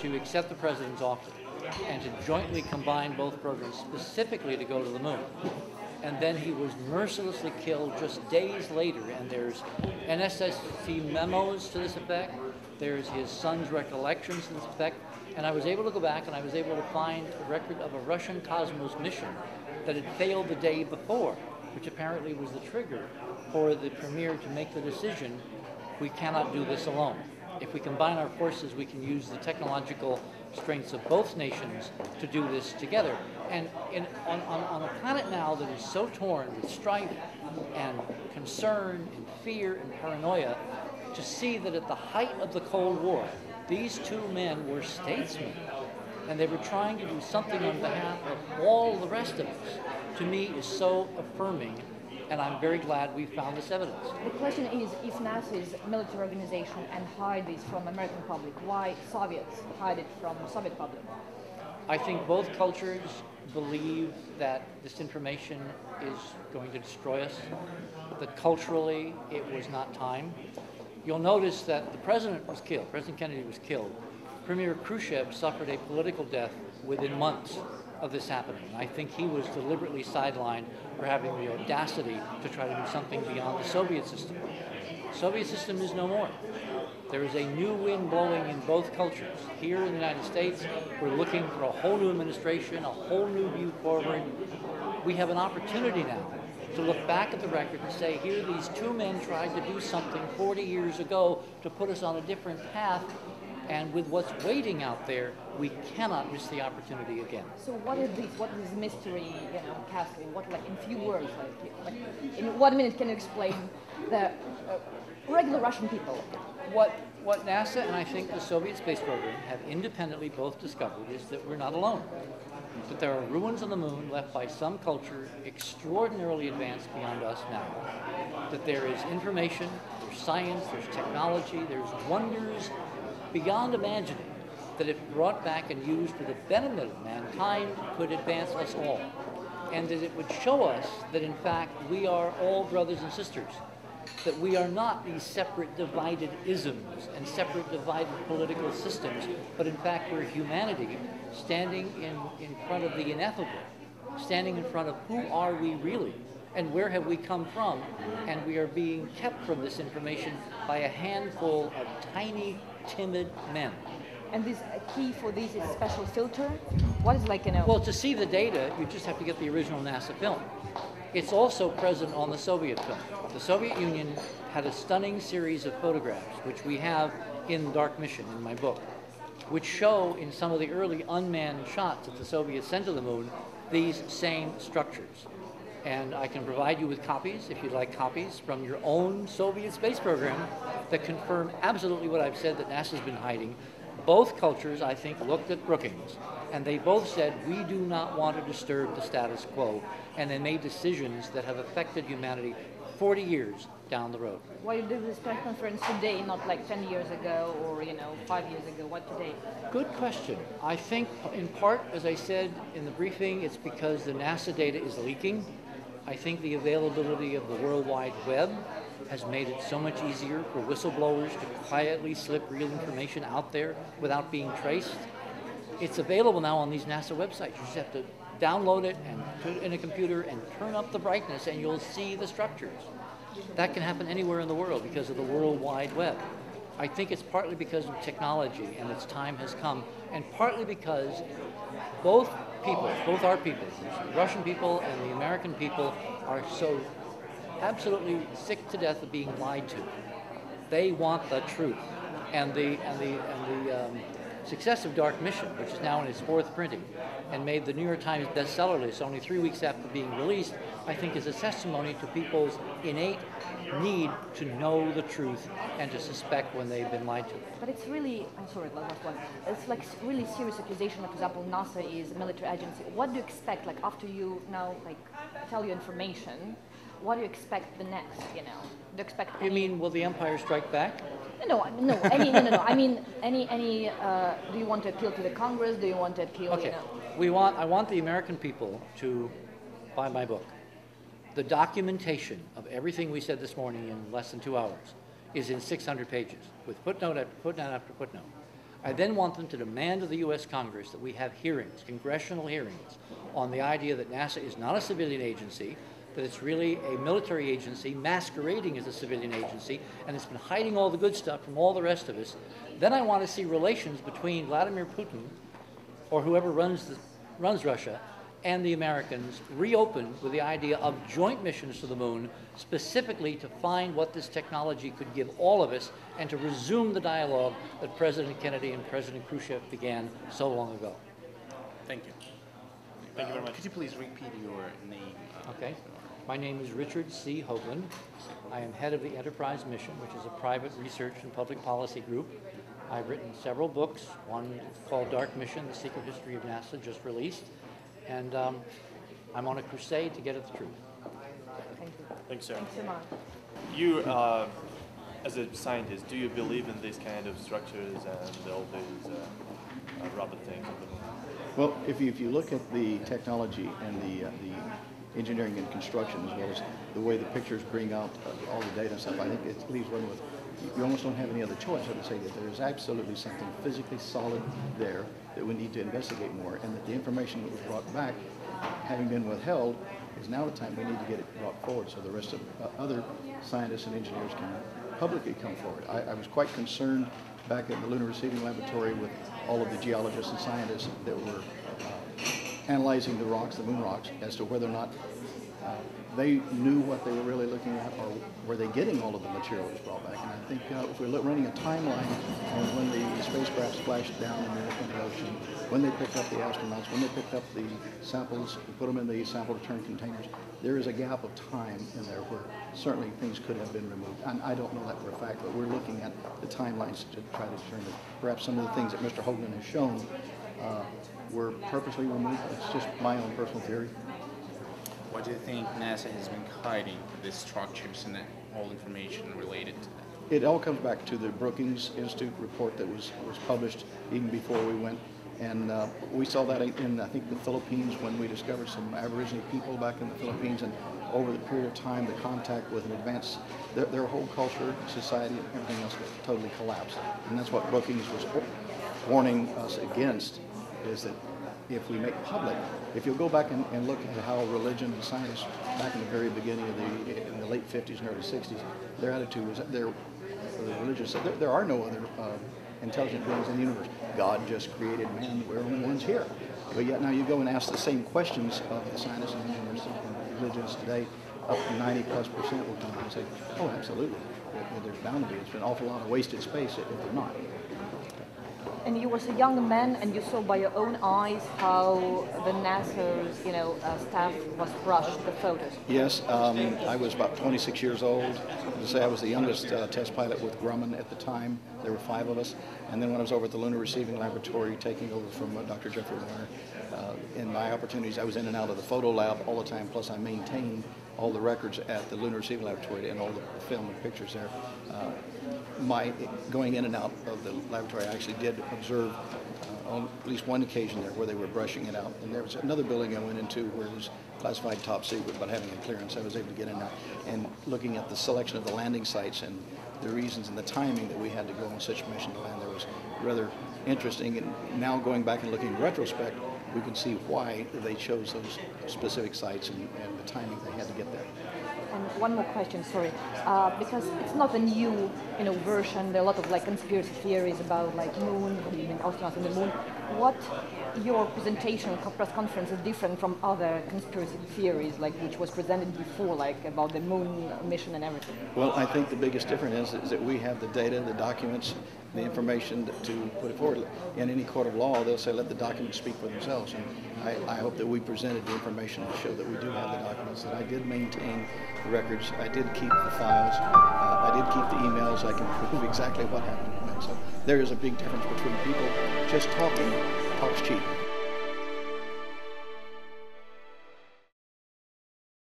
to accept the president's offer and to jointly combine both programs specifically to go to the moon. And then he was mercilessly killed just days later. And there's NSSC memos to this effect. There's his son's recollections to this effect. And I was able to go back and I was able to find a record of a Russian Cosmos mission that had failed the day before, which apparently was the trigger for the premier to make the decision we cannot do this alone. If we combine our forces, we can use the technological strengths of both nations to do this together. And in, on, on, on, a planet now that is so torn with strife and concern and fear and paranoia, to see that at the height of the Cold War, these two men were statesmen and they were trying to do something on behalf of all the rest of us, to me is so affirming and I'm very glad we found this evidence. The question is, if NASA is a military organization and hide this from American public, why Soviets hide it from Soviet public? I think both cultures believe that this information is going to destroy us, that culturally it was not time. You'll notice that the president was killed, President Kennedy was killed. Premier Khrushchev suffered a political death within months of this happening. I think he was deliberately sidelined for having the audacity to try to do something beyond the Soviet system. The Soviet system is no more. There is a new wind blowing in both cultures. Here in the United States, we're looking for a whole new administration, a whole new view forward. We have an opportunity now to look back at the record and say, here these two men tried to do something 40 years ago to put us on a different path, and with what's waiting out there, we cannot miss the opportunity again. So what is this? What is mystery, you know, castle? What, like, in few words, like, like in one minute, can you explain the uh, regular Russian people? What, what NASA and I think the Soviet space program have independently both discovered is that we're not alone. That there are ruins on the moon left by some culture extraordinarily advanced beyond us now. That there is information, there's science, there's technology, there's wonders beyond imagining that if brought back and used for the benefit of mankind could advance us all. And that it would show us that in fact we are all brothers and sisters. That we are not these separate divided isms and separate divided political systems, but in fact we're humanity standing in, in front of the ineffable, standing in front of who are we really and where have we come from? And we are being kept from this information by a handful of tiny timid men. And this key for this is special filter. What is like know? Well, to see the data, you just have to get the original NASA film. It's also present on the Soviet film. The Soviet Union had a stunning series of photographs, which we have in Dark Mission in my book, which show in some of the early unmanned shots that the Soviets sent to the moon these same structures. And I can provide you with copies, if you'd like copies, from your own Soviet space program that confirm absolutely what I've said that NASA's been hiding. Both cultures, I think, looked at Brookings, and they both said, we do not want to disturb the status quo. And they made decisions that have affected humanity 40 years down the road. Why you do this press conference today, not like 10 years ago or, you know, five years ago? What today? Good question. I think in part, as I said in the briefing, it's because the NASA data is leaking I think the availability of the World Wide Web has made it so much easier for whistleblowers to quietly slip real information out there without being traced. It's available now on these NASA websites. You just have to download it and put it in a computer and turn up the brightness and you'll see the structures. That can happen anywhere in the world because of the World Wide Web. I think it's partly because of technology and its time has come, and partly because both people, both our people, Russian people and the American people, are so absolutely sick to death of being lied to. They want the truth, and the and the and the um, success of Dark Mission, which is now in its fourth printing, and made the New York Times bestseller list only three weeks after being released, I think is a testimony to people's innate need to know the truth and to suspect when they've been lied to. But it's really, I'm sorry, last one. It's like really serious accusation. Like, For example, NASA is a military agency. What do you expect? Like after you now like tell you information, what do you expect the next? You know, do you expect? You mean will the Empire strike back? No, no, any, no, no, no. I mean, any, any. Uh, do you want to appeal to the Congress? Do you want to appeal? Okay. You know? We want. I want the American people to buy my book the documentation of everything we said this morning in less than two hours is in 600 pages with footnote after footnote after footnote. I then want them to demand of the U.S. Congress that we have hearings, congressional hearings, on the idea that NASA is not a civilian agency, that it's really a military agency masquerading as a civilian agency, and it's been hiding all the good stuff from all the rest of us. Then I want to see relations between Vladimir Putin or whoever runs, the, runs Russia and the Americans reopened with the idea of joint missions to the moon, specifically to find what this technology could give all of us and to resume the dialogue that President Kennedy and President Khrushchev began so long ago. Thank you. Thank you very much. Could you please repeat your name? Okay. My name is Richard C. Hoagland. I am head of the Enterprise Mission, which is a private research and public policy group. I've written several books, one called Dark Mission, The Secret History of NASA, just released and um, I'm on a crusade to get at the truth. Thank you. Thanks, sir. Thanks so much. You, uh, as a scientist, do you believe in these kind of structures and all these uh, uh, rubber things on the moon? Well, if you, if you look at the technology and the, uh, the engineering and construction, as well as the way the pictures bring out uh, all the data and stuff, I think it leaves one with, you almost don't have any other choice but to say that there is absolutely something physically solid there that we need to investigate more, and that the information that was brought back, having been withheld, is now the time we need to get it brought forward so the rest of uh, other scientists and engineers can publicly come forward. I, I was quite concerned back at the Lunar Receiving Laboratory with all of the geologists and scientists that were uh, analyzing the rocks, the moon rocks, as to whether or not uh, they knew what they were really looking at, or were they getting all of the material that was brought back? And I think uh, if we're running a timeline on when the spacecraft splashed down in the, ocean, when they picked up the astronauts, when they picked up the samples and put them in the sample return containers, there is a gap of time in there where certainly things could have been removed. And I don't know that for a fact, but we're looking at the timelines to try to determine perhaps some of the things that Mr. Hoagland has shown uh, were purposely removed. It's just my own personal theory. Do you think NASA has been hiding the structures and all information related to that? It all comes back to the Brookings Institute report that was, was published even before we went. And uh, we saw that in, I think, the Philippines when we discovered some Aboriginal people back in the Philippines. And over the period of time, the contact with an advanced, their, their whole culture, society, and everything else totally collapsed. And that's what Brookings was warning us against, is that if we make public, if you'll go back and, and look at how religion and science back in the very beginning of the, in the late 50s and early 60s, their attitude was they're, the religious there, there are no other uh, intelligent beings in the universe. God just created man, we're the only ones here. But yet now you go and ask the same questions of the scientists and engineers and religions today, up to 90 plus percent will come and say, oh, absolutely. There's bound to be. It's an awful lot of wasted space if they're not and you was a young man and you saw by your own eyes how the NASA's, you know, uh, staff was brushed the photos. Yes, um, I was about 26 years old. To say I was the youngest uh, test pilot with Grumman at the time. There were five of us. And then when I was over at the Lunar Receiving Laboratory, taking over from uh, Dr. Jeffrey Warner, uh, in my opportunities, I was in and out of the photo lab all the time. Plus, I maintained all the records at the Lunar Receiving Laboratory and all the film and pictures there. Uh, my going in and out of the laboratory, I actually did observe uh, on at least one occasion there where they were brushing it out. And there was another building I went into where it was classified top secret, but having a clearance, I was able to get in there and looking at the selection of the landing sites and the reasons and the timing that we had to go on such a mission to land there was rather interesting. And now going back and looking in retrospect, we can see why they chose those specific sites and, and the timing they had to get there. And one more question, sorry, uh, because it's not a new, you know, version. There are a lot of like conspiracy theories about like moon, even astronauts in the moon. What your presentation press conference is different from other conspiracy theories, like which was presented before, like about the moon mission and everything? Well, I think the biggest difference is, is that we have the data, the documents, the information to put it forward. In any court of law, they'll say let the documents speak for themselves. And I, I hope that we presented the information to show that we do have the documents, that I did maintain the records, I did keep the files, uh, I did keep the emails, I can prove exactly what happened when. So there is a big difference between people just talking talks cheap.